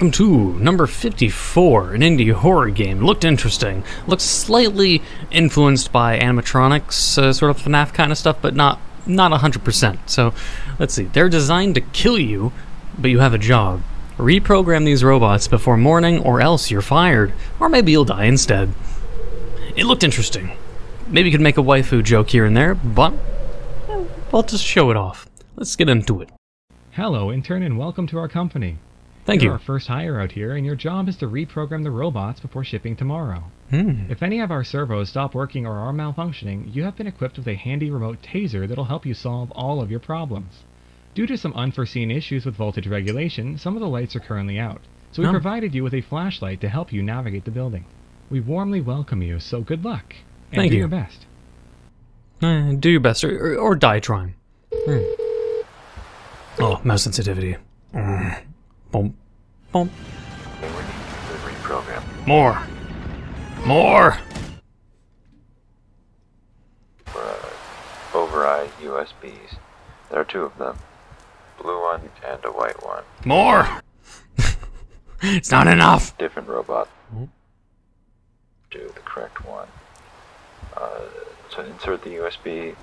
welcome to number 54, an indie horror game. Looked interesting. Looks slightly influenced by animatronics, uh, sort of FNAF kind of stuff, but not not 100%. So, let's see. They're designed to kill you, but you have a job. Reprogram these robots before morning, or else you're fired. Or maybe you'll die instead. It looked interesting. Maybe you could make a waifu joke here and there, but I'll just show it off. Let's get into it. Hello, intern, and welcome to our company. Thank You're you. our first hire out here, and your job is to reprogram the robots before shipping tomorrow. Hmm. If any of our servos stop working or are malfunctioning, you have been equipped with a handy remote taser that'll help you solve all of your problems. Due to some unforeseen issues with voltage regulation, some of the lights are currently out, so we Oh. provided you with a flashlight to help you navigate the building. We warmly welcome you, so good luck. And Thank do you. your best. Eh, do your best, or, or, or die trying. Hmm. Oh, mouse sensitivity. Mm. Boom. Boom. We need to reprogram. More. More. For uh, override USBs. There are two of them. Blue one and a white one. More. it's not enough. Different robot. Hmm. Do the correct one. Uh, so insert the USB,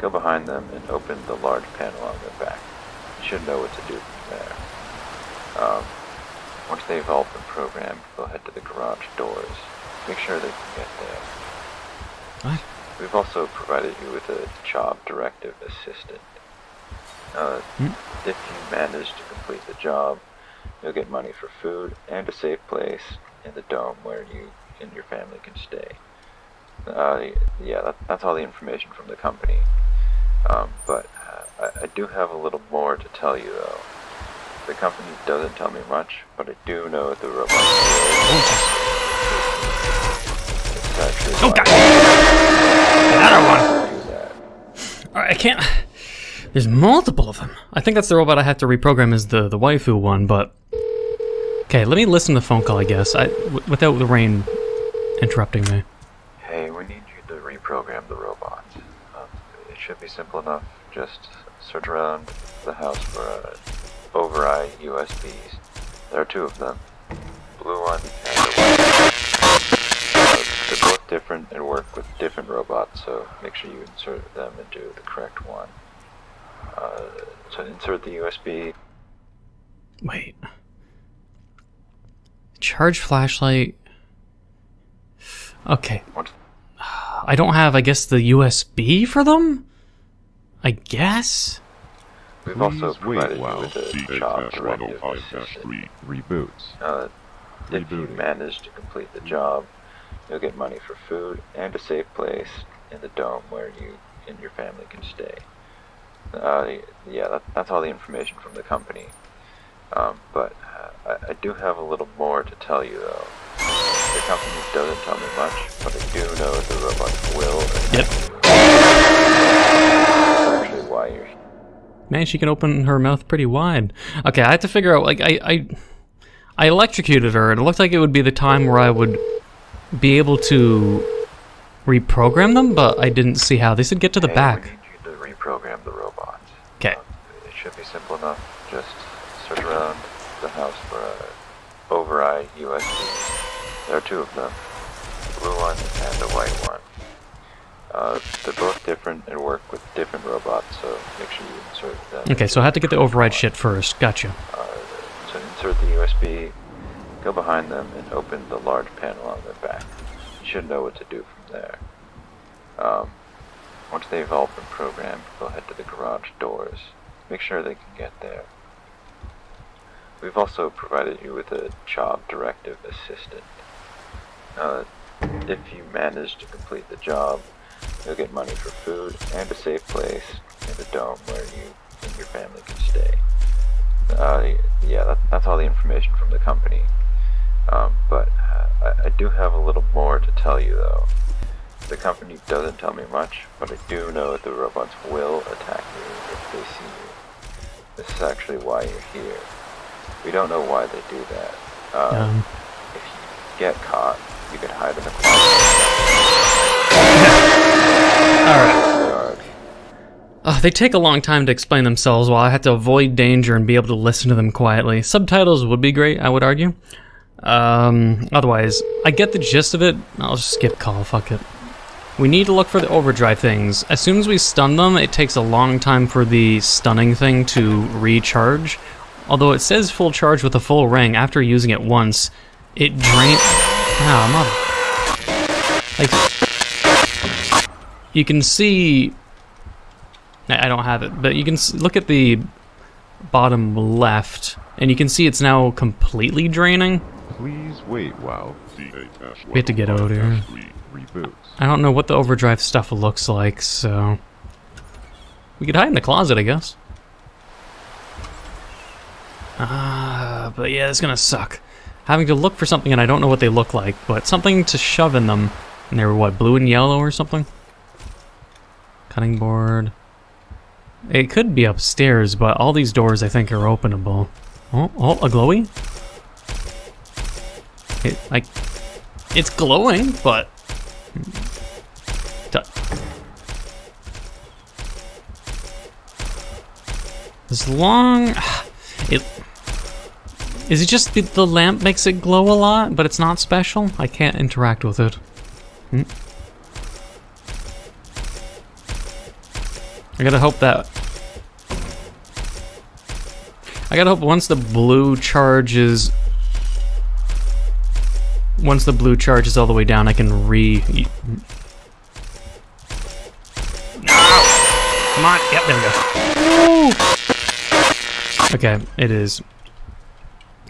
go behind them, and open the large panel on their back. You should know what to do from there. Um, once they've all been programmed, they'll head to the garage doors. Make sure they can get there. What? We've also provided you with a job directive assistant. Uh, Hmm? If you manage to complete the job, you'll get money for food and a safe place in the dome where you and your family can stay. Uh, yeah, that, that's all the information from the company. Um, but uh, I, I do have a little more to tell you, though. The company doesn't tell me much, but I do know the robot. Oh, God. Another one. Alright, I can't. There's multiple of them. I think that's the robot I have to reprogram as the the waifu one, but okay. Let me listen to the phone call. I guess I w- without the rain interrupting me. Hey, we need you to reprogram the robot. Um, it should be simple enough. Just search around the house for uh, override USBs. There are two of them. Blue one and a white one. They're both different and work with different robots, so make sure you insert them into the correct one. Uh, so insert the USB. Wait. Charge flashlight. Okay. Once I don't have, I guess, the USB for them? I guess? We've also Please wait provided you while with a job directive C-105-3 assistant. reboots. Uh, if you manage to complete the job, you'll get money for food and a safe place in the dome where you and your family can stay. Uh, yeah, that, that's all the information from the company. Um, but uh, I, I do have a little more to tell you, though. The company doesn't tell me much, but I do know that the robots will attack you. That's actually why you're here. Man, she can open her mouth pretty wide. Okay, I have to figure out, like, I, I, I electrocuted her, and it looked like it would be the time where I would be able to reprogram them, but I didn't see how. They said get to the back. We need you to reprogram the. Okay. Um, it should be simple enough. Just search around the house for a override USB. There are two of them. Blue one and a white one. Uh, they're both different and work with different robots, so make sure you insert them. Okay, so I had to get the override shit first. Gotcha. Uh, so insert the USB, go behind them, and open the large panel on their back. You should know what to do from there. Um, once they've all been programmed, go head to the garage doors. Make sure they can get there. We've also provided you with a job directive assistant. Uh, if you manage to complete the job, you'll get money for food and a safe place in the dome where you and your family can stay. Uh, yeah, that, that's all the information from the company. Um, but uh, I, I do have a little more to tell you, though. The company doesn't tell me much, but I do know that the robots will attack you if they see you. This is actually why you're here. We don't know why they do that. Um, Um, if you get caught, you can hide in the closet alright. in. Uh, they take a long time to explain themselves while I have to avoid danger and be able to listen to them quietly. Subtitles would be great, I would argue. Um, otherwise, I get the gist of it. I'll just skip call, fuck it. We need to look for the overdrive things. As soon as we stun them, it takes a long time for the stunning thing to recharge. Although it says full charge with a full ring, after using it once, it drains. Ah, mother- Like, you can see I don't have it, but you can look at the bottom left, and you can see it's now completely draining. Please wait while We have to get out of here. I don't know what the overdrive stuff looks like, so... We could hide in the closet, I guess. Ah, but yeah, it's gonna suck. Having to look for something and I don't know what they look like, but something to shove in them. And they were what, blue and yellow or something? Cutting board. It could be upstairs, but all these doors I think are openable. Oh, oh, a glowy? It, like, it's glowing, but As long... It... Is it just the, the lamp makes it glow a lot, but it's not special? I can't interact with it. Hmm. I gotta hope that... I gotta hope once the blue charges... Once the blue charges all the way down, I can re... Come on. Yep, there we go. Okay, it is.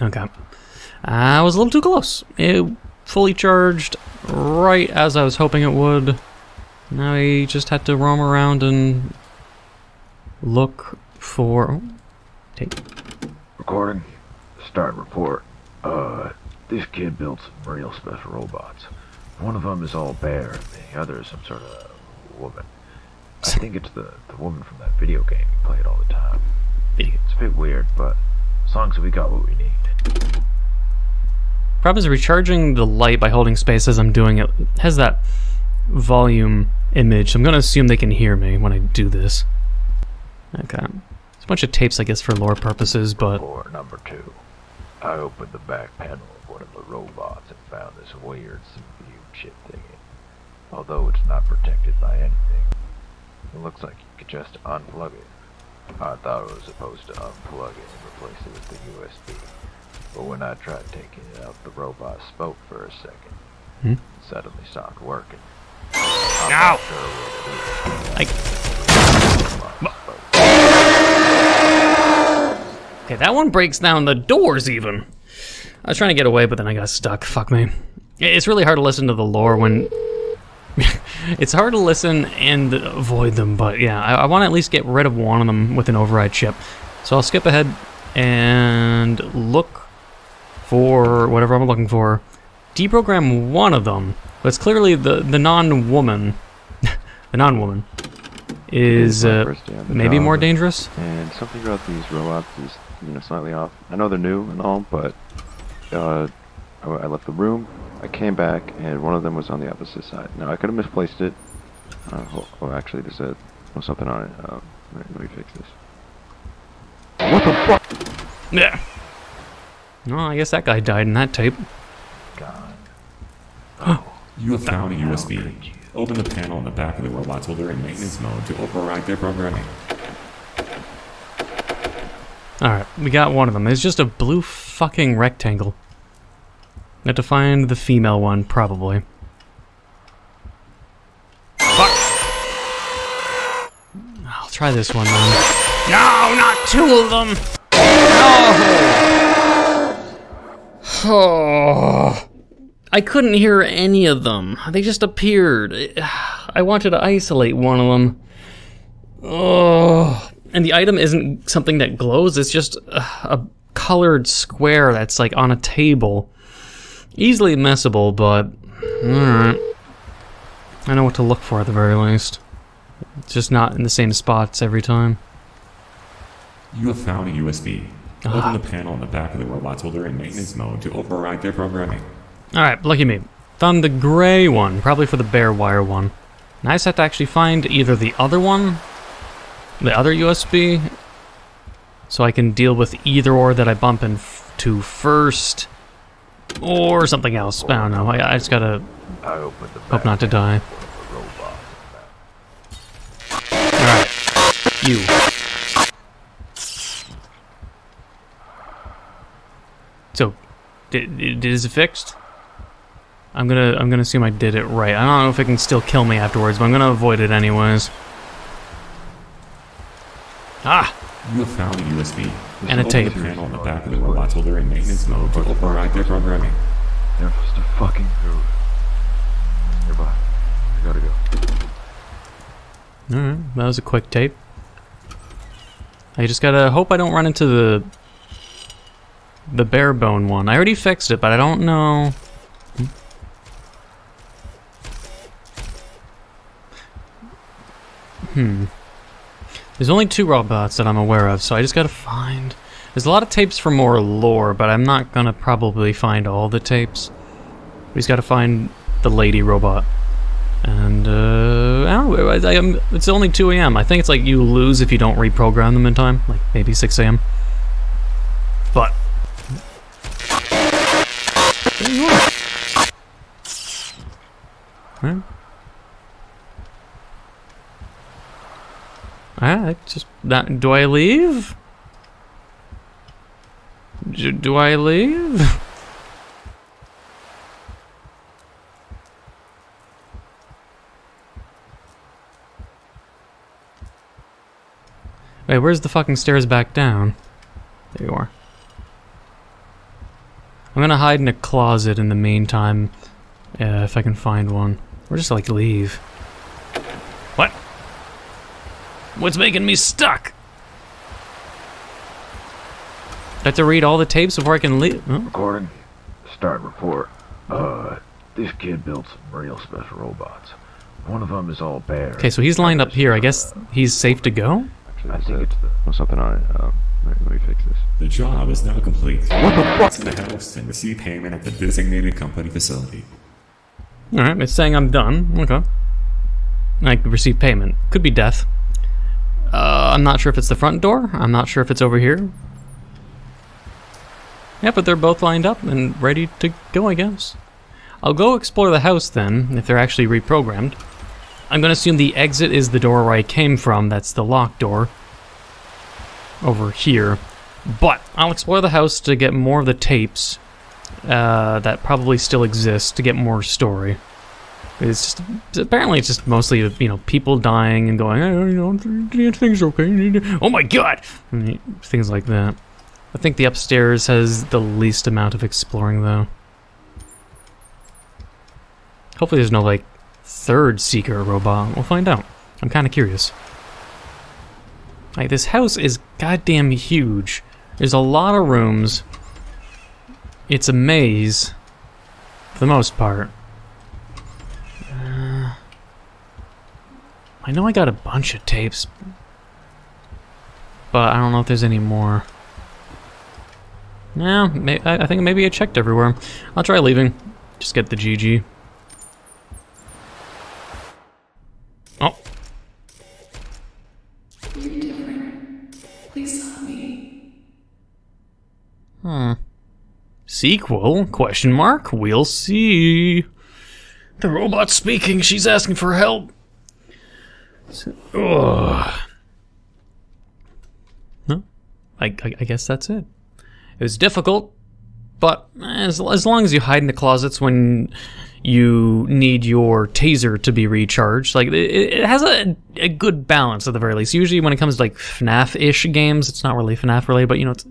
Okay. I was a little too close. It fully charged right as I was hoping it would. Now I just had to roam around and look for... Oh, take. Recording. Start report. Uh, this kid built some real special robots. One of them is all bear, and the other is some sort of woman. I think it's the, the woman from that video game we played all the time. Video. It's a bit weird, but as long as we got what we need. Problem is recharging the light by holding space as I'm doing it has that volume image. I'm gonna assume they can hear me when I do this. Okay. It's a bunch of tapes, I guess, for lore purposes, but Report number two. I opened the back panel of one of the robots and found this weird CPU chip thingy. Although it's not protected by anything. It looks like you could just unplug it. I thought it was supposed to unplug it and replace it with the USB. But when I tried taking it out, the robot spoke for a second. Hmm? and Suddenly stopped working. I'm not sure what okay, that one breaks down the doors even. I was trying to get away, but then I got stuck. Fuck me. It's really hard to listen to the lore when it's hard to listen and avoid them, but yeah, I, I want to at least get rid of one of them with an override chip. So I'll skip ahead and look for whatever I'm looking for. Deprogram one of them, but it's clearly the, the non-woman. the non-woman is uh, first day on the maybe more dangerous. And something about these robots is, you know, slightly off. I know they're new and all, but uh, I, I left the room. I came back, and one of them was on the opposite side. Now I could have misplaced it. Uh, oh, oh, actually, there's a oh, something on it. Um, let, let me fix this. What the fuck? Yeah. No, I guess that guy died in that tape. God. Oh. You have found a USB. Open the panel on the back of the robots while they're in maintenance mode to override their programming. Alright, we got one of them. It's just a blue fucking rectangle. I have to find the female one, probably. Fuck! I'll try this one then. No, not two of them! No! Oh. I couldn't hear any of them. They just appeared. I wanted to isolate one of them. Oh. And the item isn't something that glows, it's just a, a colored square that's like on a table. Easily messable, but alright. I know what to look for at the very least. It's just not in the same spots every time. You have found a USB. Ah. Open the panel on the back of the robots while they're in maintenance mode to override their programming. Alright, lucky me. Found the gray one, probably for the bare wire one. Nice I have to actually find either the other one the other USB so I can deal with either or that I bump into first or something else. I don't know. I, I just gotta hope not to die. Alright. You. So, did, is it fixed? I'm gonna I'm gonna assume I did it right. I don't know if it can still kill me afterwards, but I'm gonna avoid it anyways. Ah! You have found a USB. And a tape. the panel on the back of the robots while they're in maintenance mode to override their programming. They're supposed to fucking move. Goodbye. I gotta go. Alright, that was a quick tape. I just gotta hope I don't run into the the bare bone one. I already fixed it, but I don't know. Hmm. There's only two robots that I'm aware of, so I just gotta find. There's a lot of tapes for more lore, but I'm not gonna probably find all the tapes. We just gotta find the lady robot. And uh, I don't. I, I, it's only 2 a.m. I think it's like you lose if you don't reprogram them in time, like maybe 6 a.m. But there you are. Huh? Alright, just that. Do I leave? Do, do I leave? Wait, where's the fucking stairs back down? There you are. I'm gonna hide in a closet in the meantime, uh, if I can find one. Or just like leave. What? What's making me stuck? I have to read all the tapes before I can leave. Oh, Recording. Start report. Uh, this kid built some real special robots. One of them is all bare. Okay, so he's lined up here. I guess he's safe to go? Actually, I there's think a- it's the there's something on it. Um, let me- let me fix this. The job is now complete. What the fuck? to the house and receive payment at the designated company facility. Alright, it's saying I'm done. Okay. I could receive payment. Could be death. Uh, I'm not sure if it's the front door. I'm not sure if it's over here. Yeah, but they're both lined up and ready to go, I guess. I'll go explore the house then, if they're actually reprogrammed. I'm gonna assume the exit is the door where I came from. That's the locked door. Over here. But I'll explore the house to get more of the tapes uh, that probably still exist to get more story. It's just apparently it's just mostly you know people dying and going, oh, you know, things are okay. Oh my god, things like that. I think the upstairs has the least amount of exploring though. Hopefully there's no like third seeker robot. We'll find out. I'm kind of curious. Like this house is goddamn huge. There's a lot of rooms. It's a maze, for the most part. I know I got a bunch of tapes, but I don't know if there's any more. Yeah, I, I think maybe I checked everywhere. I'll try leaving. Just get the GG. Oh, You're different. Please love me. Hmm. Sequel? Question mark? We'll see. The robot's speaking. She's asking for help. So. No, I, I, I guess that's it. It was difficult, but as, as long as you hide in the closets when you need your taser to be recharged, like it, it has a, a good balance at the very least. Usually, when it comes to like FNAF-ish games, it's not really FNAF related, but you know, it's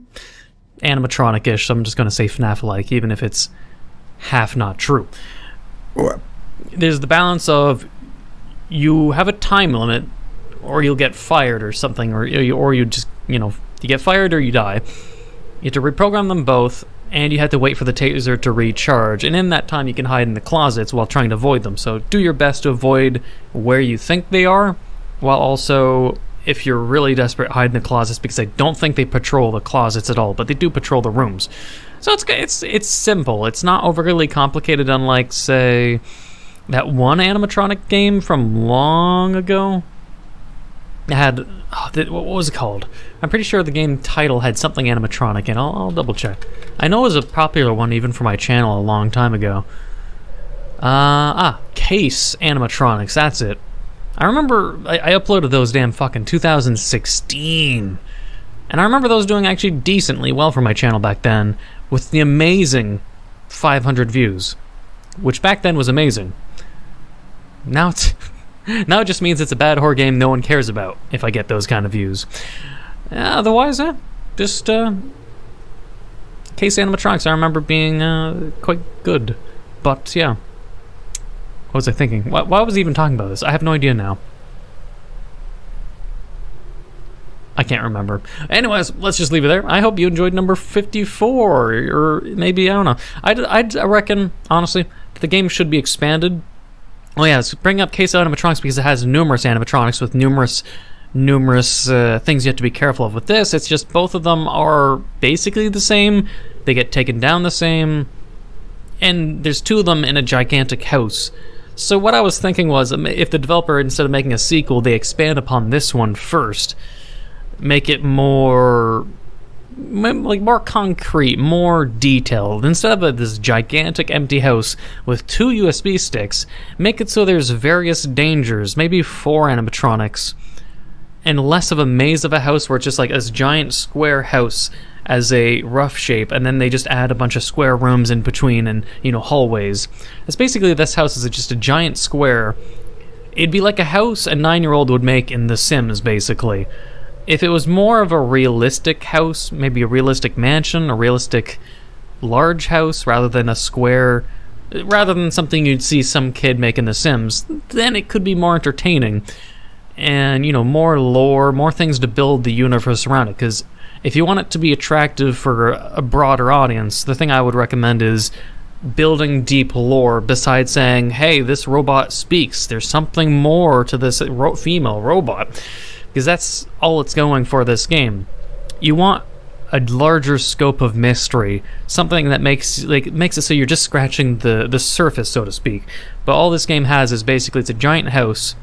animatronic-ish, so I'm just going to say FNAF-like, even if it's half not true. There's the balance of you have a time limit, or you'll get fired or something, or you, or you just, you know, you get fired or you die. You have to reprogram them both, and you have to wait for the taser to recharge. And in that time, you can hide in the closets while trying to avoid them. So do your best to avoid where you think they are, while also, if you're really desperate, hide in the closets because I don't think they patrol the closets at all, but they do patrol the rooms. So it's it's it's simple. It's not overly complicated, unlike say that one animatronic game from long ago. Had oh, the, what was it called? I'm pretty sure the game title had something animatronic, and I'll, I'll double check. I know it was a popular one even for my channel a long time ago. Uh, ah, Case animatronics. That's it. I remember I, I uploaded those damn fucking 2016. And I remember those doing actually decently well for my channel back then, with the amazing 500 views, which back then was amazing. Now it's now it just means it's a bad horror game no one cares about if I get those kind of views. Uh, otherwise, eh, just uh, case animatronics. I remember being uh, quite good, but yeah. What was I thinking? Why, why was I even talking about this? I have no idea now. I can't remember. Anyways, let's just leave it there. I hope you enjoyed number 54, or maybe, I don't know. I'd I reckon, honestly, the game should be expanded. Oh yeah, let's bring up Case Animatronics because it has numerous animatronics with numerous numerous uh, things you have to be careful of with this. It's just both of them are basically the same. They get taken down the same. And there's two of them in a gigantic house. So what I was thinking was um, if the developer, instead of making a sequel, they expand upon this one first make it more like more concrete, more detailed. Instead of this gigantic empty house with two USB sticks, make it so there's various dangers, maybe four animatronics, and less of a maze of a house where it's just like this giant square house as a rough shape, and then they just add a bunch of square rooms in between and you know hallways. It's basically this house is just a giant square. It'd be like a house a nine-year-old would make in The Sims, basically if it was more of a realistic house, maybe a realistic mansion, a realistic large house, rather than a square, rather than something you'd see some kid make in The Sims, then it could be more entertaining. And, you know, more lore, more things to build the universe around it. Because if you want it to be attractive for a broader audience, the thing I would recommend is building deep lore besides saying, hey, this robot speaks. There's something more to this ro- female robot because that's all it's going for this game. You want a larger scope of mystery, something that makes like makes it so you're just scratching the the surface, so to speak. But all this game has is basically it's a giant house.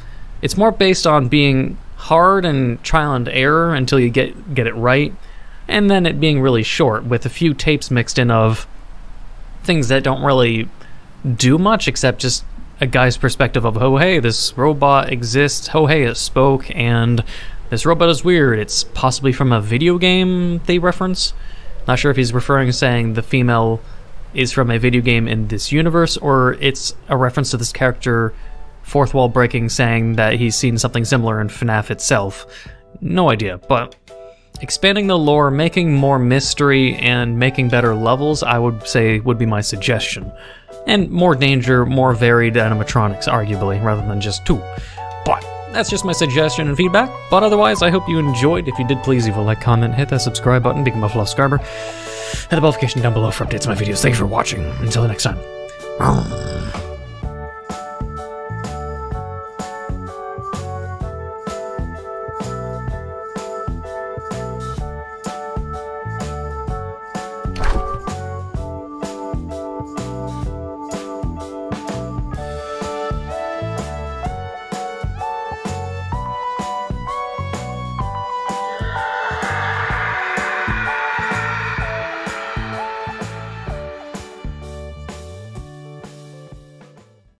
It's more based on being hard and trial and error until you get get it right, and then it being really short with a few tapes mixed in of things that don't really do much except just a guy's perspective of, oh hey, this robot exists, oh hey, it spoke, and this robot is weird. It's possibly from a video game they reference. Not sure if he's referring saying the female is from a video game in this universe, or it's a reference to this character fourth wall breaking saying that he's seen something similar in FNAF itself. No idea, but expanding the lore, making more mystery, and making better levels, I would say would be my suggestion and more danger, more varied animatronics, arguably, rather than just two. But that's just my suggestion and feedback. But otherwise, I hope you enjoyed. If you did, please leave a like, comment, hit that subscribe button, become a Fluff Scarber, and the notification down below for updates on my videos. Thanks for watching. Until the next time.